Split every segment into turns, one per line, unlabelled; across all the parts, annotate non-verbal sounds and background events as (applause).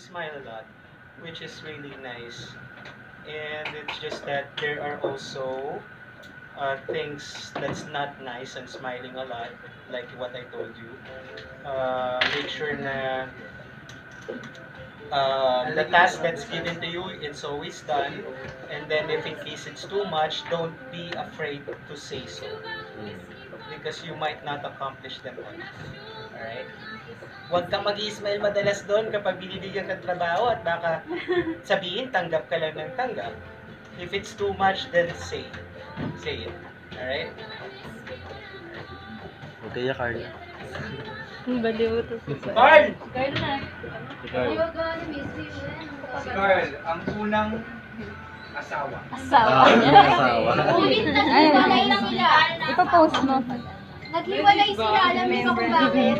smile a lot, which is really nice. And it's just that there are also uh, things that's not nice and smiling a lot, like what I told you. Uh, make sure na uh, the task that's given to you, it's always done. And then if in case it's too much, don't be afraid to say so. Because you might not accomplish them all. Alright? Huwag kang mag-smile madalas doon kapag binibigyan ka ng trabaho at baka (laughs) sabihin tanggap ka lang ng tanggap. If it's too much, then say. Say it. Alright?
Okay, ya, Carl.
Baliw to si (laughs)
Carl!
Carl na.
Si Carl.
Si Carl, ang unang asawa.
Asawa
Ah,
niya. (laughs)
yung asawa.
Ulit na naghiwalay lang sila.
Ipapost mo.
Naghiwalay sila. Alam niyo ba kung bakit?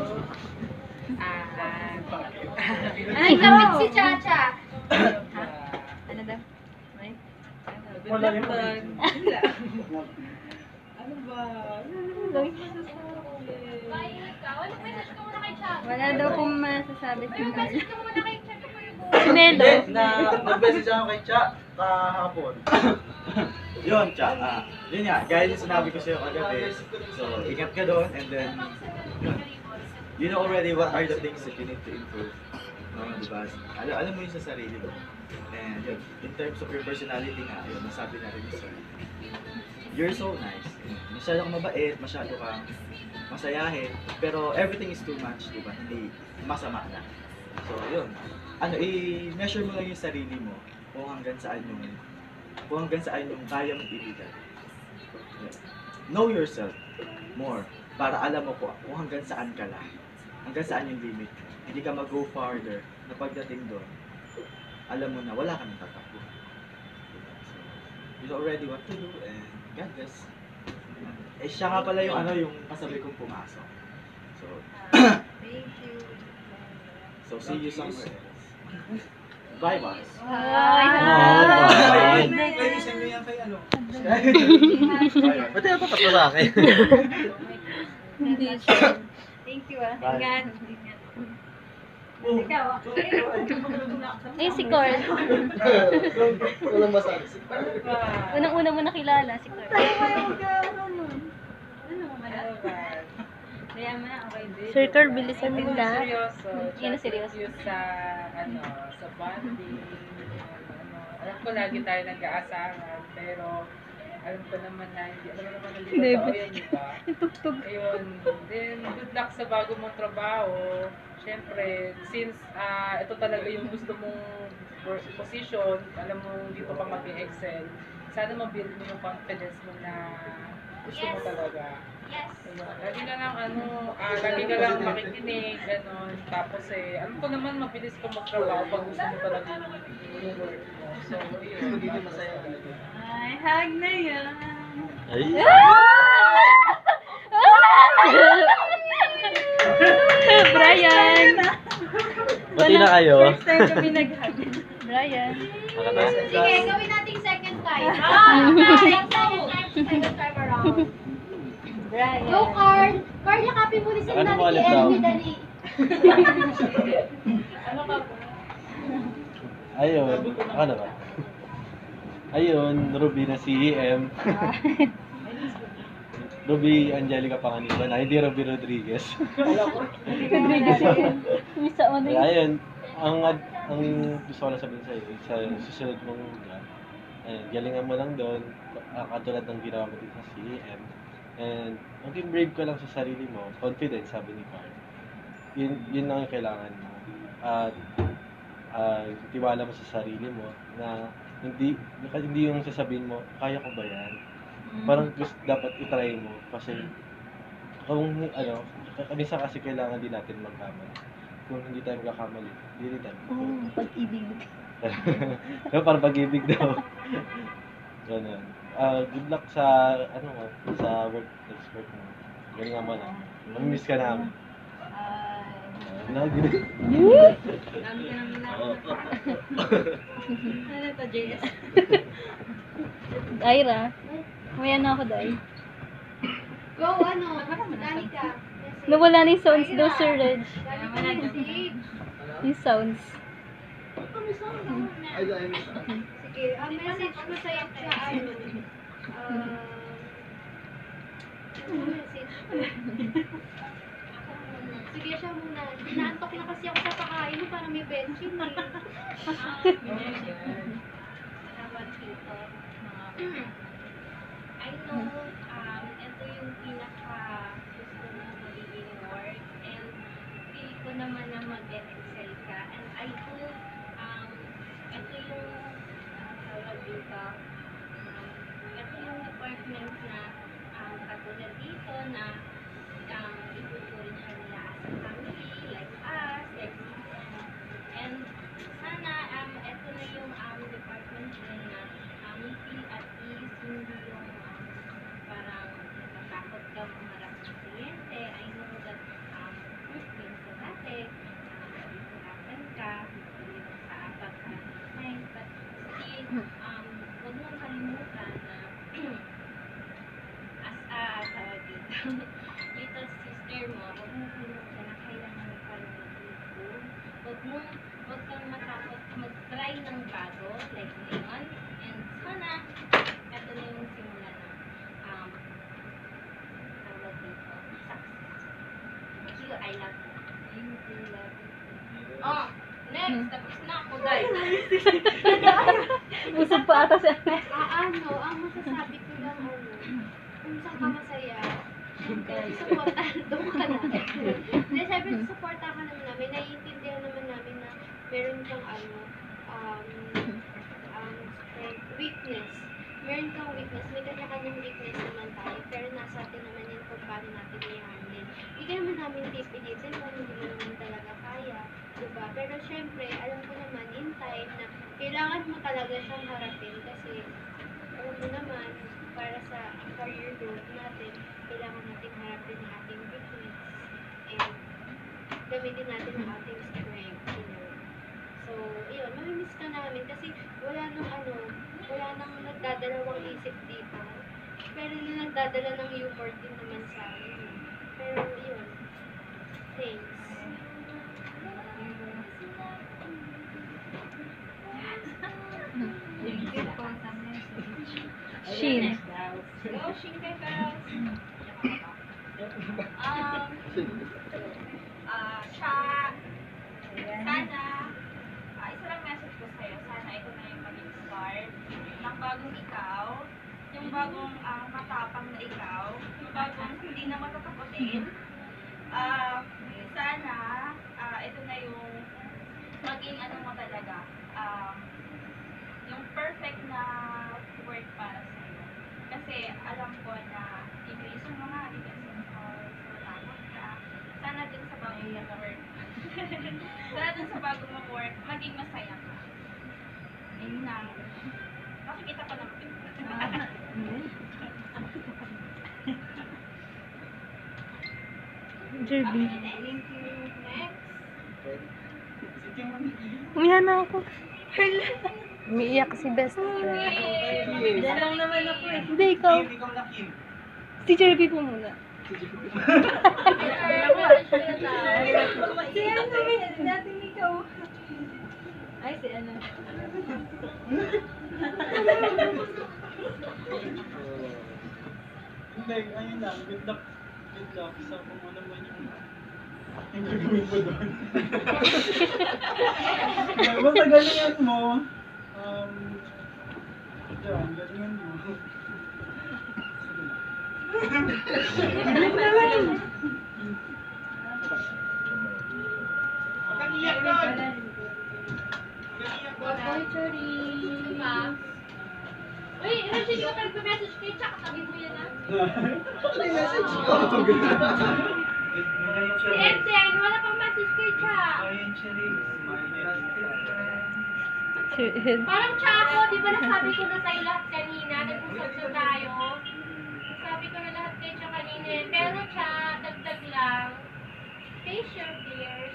Ay,
Nagkapit si Chacha.
Ano daw?
Wala.
Maingat ka. Ano Chacha?
Wala daw pong masasabi si Carl.
message ka muna kay Chacha ko yung
Si Melo.
na nag-message ako kay Cha kahapon. (coughs)
Yun, Cha. Ah, yun nga, gaya yung sinabi ko sa'yo kagabi. So, ingat ka doon and then, yun. You know already what are the things that you need to improve. No, diba? Alam, alam mo yun sa sarili mo. And yun, in terms of your personality nga, yun, nasabi na rin ni Sir. You're so nice. Masyado kang mabait, masyado kang masayahin, pero everything is too much, di ba? Hindi masama na. So, yun. Ano, i-measure mo lang yung sarili mo kung hanggang saan yung kung hanggang saan yung kaya mong ibigay. Know yourself more para alam mo ko kung hanggang saan ka lang. Hanggang saan yung limit. Hindi ka mag-go farther na pagdating doon, alam mo na wala ka nang. Diba? So, you already what to do and God bless. Eh siya nga pala yung ano yung kasabi kong pumasok. So,
Thank you.
So see you somewhere. Bye bye.
Yan kay ano? (laughs)
Ba't yung sa akin?
Hindi siya.
Thank you ah.
Bye.
Ingat.
Ikaw ah.
Ay, si Carl.
Walang (laughs) masabi.
Unang-una mo nakilala, si Carl.
Kaya mo na, okay din.
Sir Carl, bilisan din na.
Seryoso.
Yan na seryoso.
Yung sa, ano, sa bonding. Ano, alam ko lagi tayo nag-aasahan, pero alam ko naman na hindi, alam mo naman na hindi totoo yan, di ba? (laughs)
Tugtog.
Ayun. Then, good luck sa bago mong trabaho. Siyempre, since ah ito talaga yung gusto mong work position, alam mo dito ka mag-excel, sana ma-build mo yung confidence mo na gusto mo
Yes.
talaga.
Yes.
Lagi ka lang ano, ah, lagi ka lang makikinig, gano'n. Tapos eh, alam ko naman mabilis ka magtrabaho pag gusto mo talaga yung work mo. So, yun.
Ay, hug na yan.
Ay. (laughs)
Brian!
Pati na kayo.
First time kami nag-hug. Brian.
Sige, gawin natin second time. Ah, second time. Second time.
Brian.
Go, Carl. Carl, yakapin mo ni si
Ano
Nani
mo ulit
kay
daw?
Elmi, dali.
Ayun. Ano ba? Ayun, Ruby na si EM. (laughs) Ruby Angelica Panganiban. Ay, hindi Ruby Rodriguez.
Rodriguez yun. Misa mo
Kaya ayun, ang ang gusto ko lang sabihin sa'yo, sa susunod mong vlog, ayun, galingan mo lang doon, ah, katulad ng ginawa mo dito sa CEM. And maging brave ka lang sa sarili mo, confidence, sabi ni Carl. Yun, yun lang yung kailangan mo. At ah, tiwala mo sa sarili mo na hindi hindi yung sasabihin mo, kaya ko ba yan? Parang gusto, dapat itry mo kasi kung ano, minsan kasi kailangan din natin magkamali. Kung hindi tayo magkakamali, hindi rin tayo
Oh,
magkamali.
pag-ibig. (laughs)
Pero parang pag-ibig daw. (laughs) Ganun. Ah, good luck sa, ano mo, sa work, next work mo. Galingan mo lang. Mamimiss ka namin. Uh, na, ganun. (laughs)
Ano to, JS? Ira. Maya na ako, Day.
Go, ano, Dani ka.
Nawala na yung sounds daw, Sir Reg.
Ka.
Yung sounds.
Sige, ang message ko sa'yo sa ano, ah? Sige, siya muna. Naantok na kasi ako sa pakain para may benching eh.
I know, um, ito yung pinaka gusto mo magiging work and feel ko naman na mag-excel ka and I na um, katulad dito na um, itutuloy siya nila as a family, like us, like CSM. And sana um, ito na yung um, department din na um, feel at ease, hindi yung um, parang natatakot ka umarap ng kliyente. I know that um, minsan um, nahihirapan ka, sa pagka-design, but still, um, huwag mong kalimutan na as a, tawag dito, little sister mo, huwag mong kalimutan na kailangan mo pa rin mag-improve. Huwag mong, huwag kang matakot mag-try ng bago, like ngayon. And sana, ito na yung simula ng, um, tawag dito, success. Thank you, I love you. Thank you, love you. Oh, next, tapos na ako, (laughs) guys.
Usap pa ata siya.
Ah, ano, ang masasabi ko lang ano, kung saan ka masaya, syempre, supportahan (laughs) doon ka na. Hindi, syempre, supportahan ka naman namin. Naiintindihan naman namin na meron kang ano, um, um, weakness. Meron kang weakness. May kanya-kanyang weakness naman tayo. Pero nasa atin naman yan kung paano natin i-handle. Bigyan naman namin tip editin kung hindi naman talaga kaya. Diba? Pero syempre, alam ko naman in time na kailangan mo talaga siyang harapin kasi alam mo naman, para sa career growth natin, kailangan natin harapin ang ating weakness and gamitin natin ang ating strength, you know. So, yun, mamimiss ka namin kasi wala nang ano, wala nang nagdadalawang isip dito. Pero yung nagdadala ng humor din naman sa amin. Thanks.
Shin.
Go, Shinkai girls! Um, siya, sana, ah, isa lang message ko sa'yo, sana ito na yung maging start ng bagong ikaw, yung bagong ah, matapang na ikaw, yung bagong hindi na matatakotin. Ah, sana, ah, ito na yung maging ano mo talaga, um, yung perfect na work para sa'yo. Kasi alam ko na English yung mga i-exam course, matakot ka. Sana din sa bagong work. (laughs) sana din sa bagong mong work, maging masaya ka. Yun lang. Nakikita ko ng
Jerby.
Thank you. Next.
Umihan na ako. Umiiyak si best friend.
Diyan lang naman ako eh.
Hindi, ikaw. Si Jerby po muna.
Si ano dating ikaw. Ay, si ano.
Hindi, ayun lang. Good luck. Good luck sa kung ano man yung yung gagawin mo doon. (laughs) Basta galingan mo. Um, yan, galingan mo.
Kaniyak doon!
Boy, Chori. Diba? Uy, Rashid, huwag ka nagpa-message kay Chuck. Sabi mo yan, ah. (laughs)
message ko. (laughs)
Si Etienne, wala pang message kay Chuck. Parang Chaco, di ba nasabi ko na sa'yo lahat kanina, nag-usap na tayo. Sabi ko na lahat kay Cha kanina eh. Pero Cha, dagdag lang, face your fears.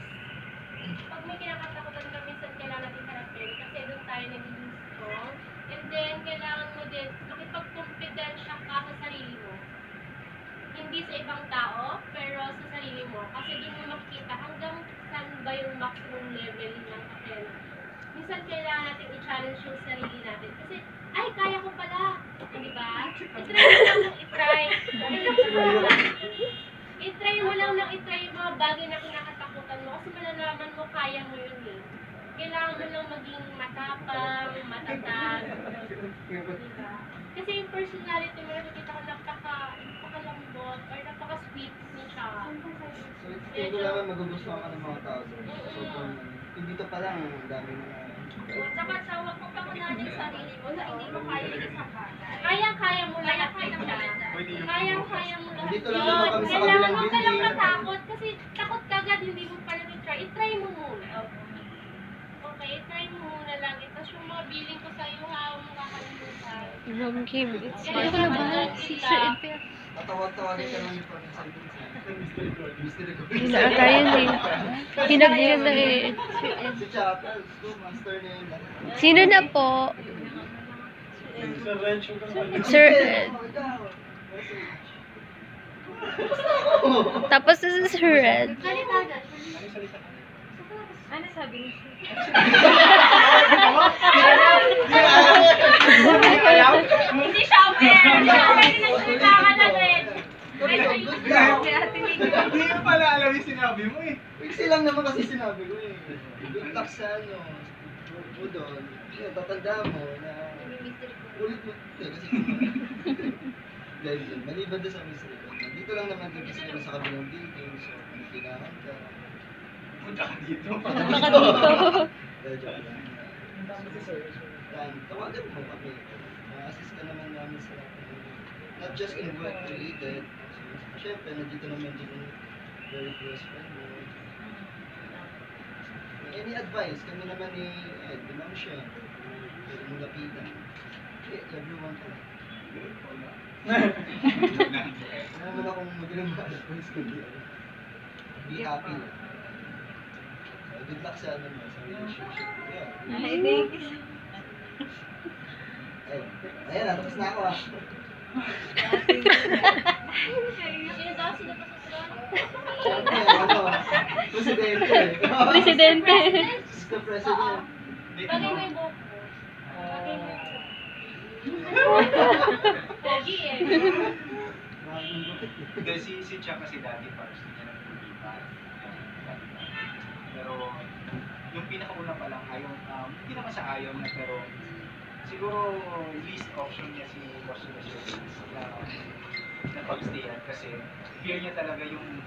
Pag may kinakatakutan ka, minsan kailangan natin harapin kasi doon tayo nagiging strong. And then, kailangan mo din makipag-confidensya ka sa sarili mo. Hindi sa ibang tao, pero sa sarili mo. Kasi doon mo makikita hanggang saan ba yung maximum level ng kakailangan
minsan kailangan natin i-challenge yung sarili natin. Kasi, ay, kaya ko pala. Di ba? I-try mo lang ng i-try. I-try mo lang ng i-try yung mga bagay na kinakatakutan mo kasi malalaman mo kaya mo yun eh. Kailangan mo lang maging matapang, matatag. Diba? Kasi yung personality mo, nakikita ko napaka, napakalambot or napaka-sweet ni siya.
So, tingin ko naman magugustuhan ka ng mga tao. Sobrang, hindi to pa lang, ang dami mga...
Tsaka sa huwag mo pangunahan yung sarili mo na hindi mo kaya yung isang bagay.
Kaya-kaya mo lahat
Kaya mo lahat.
Kayang-kaya mo lahat
Nandito lang naman kami sa
Kailangan
kabilang
huwag ka lang
building.
matakot kasi takot ka agad hindi mo pa na-try. I-try mo muna. Okay, try mo muna lagi. Tapos yung mga billing ko sa'yo, ha, huwag mo kakalimutan.
Ma'am Kim, it's
Kaya
Ano ko na ba? Si Sir Edgar.
Tatawag-tawagin ka lang yung pag-isang Mystery ko.
Hinaka yun eh. Hinag niya na eh.
Si Chapel, gusto, master na yun.
Sino na po?
Sir.
Tapos si Sir Ed.
Salita na.
Ano sabi niya? Hindi siya aware. Hindi siya aware
Hindi ko pala alam yung sinabi mo eh.
Pixie lang naman kasi sinabi ko eh. Good luck sa ano, doon. Yun, tatanda mo na ulit mo. Kasi dahil yun, maliban doon sa mystery ko. Dito lang naman din kasi kami sa kabilang building. So, kung kailangan ka.
Punta ka dito.
Punta ka dito.
Dahil joke lang. Yan, tawagan mo kami. Ma-assist ka naman namin sa lahat not just in work related. Siyempre, nandito naman din yung very close friend mo. Any advice? Kami naman ni Ed, di ba siya? Pwede mo lapitan. Okay, everyone ka. Wala naman akong magaling na advice kundi ano. Be happy lang. Good luck sa ano mo, sa relationship. Yeah.
Ay, thank you.
Ay, ayan na, tapos na ako ah. Presidente.
Presidente.
Mr. President.
Mo yung buhok mo. Pogi.
Hindi, si, Chuck kasi dati parang niya nagpulipan. Pero, yung pinakauna pa lang, ayaw, um, hindi naman sa ayaw na, pero siguro least option niya si Boss Lucio na, na pagstayan kasi fear niya talaga yung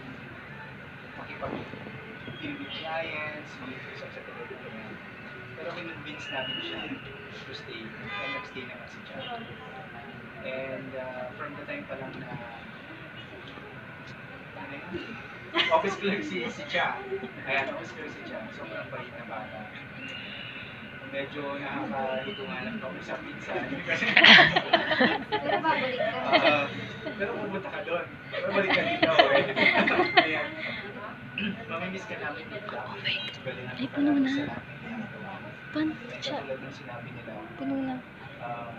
makipag-deal with clients, mag-usap sa telephone. Pero convince namin siya to stay. And nag-stay naman si Chuck. And uh, from the time pa lang na ano office clerk si si Cha. Ayan, office clerk si Cha. Sobrang bait na bata. Medyo nakakahitungan nga lang kami sa minsan. Kasi,
Pero babalik ka.
uh, pero pumunta ka doon. Pero balik ka dito. Eh. Ayan. Mamimiss ka namin dito.
Ay, puno na.
ng.
Pan, siya.
Ng
Puno na.
um,